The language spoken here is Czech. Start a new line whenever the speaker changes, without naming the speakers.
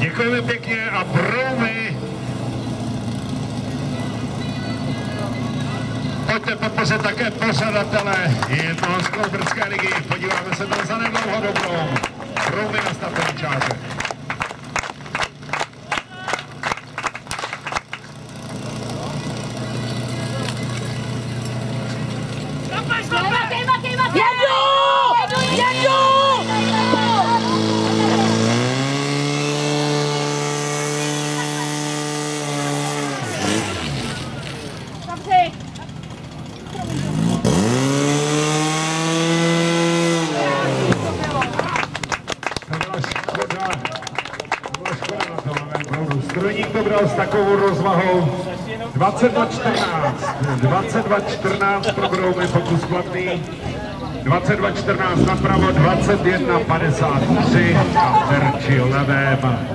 Děkujeme pěkně a Broumy. Pojďte podpořit také pořadatele jednoho z Koubrské ligy. Podíváme se to za nedlouho do Broum. Broumy na startovní čáře. Škoda. Byla škoda na tom proudu. Strojník to bral s takovou rozvahou. 22-14. 22-14 pro Broumy, pokus platný. 22-14 napravo, 21-53 a Terči levém.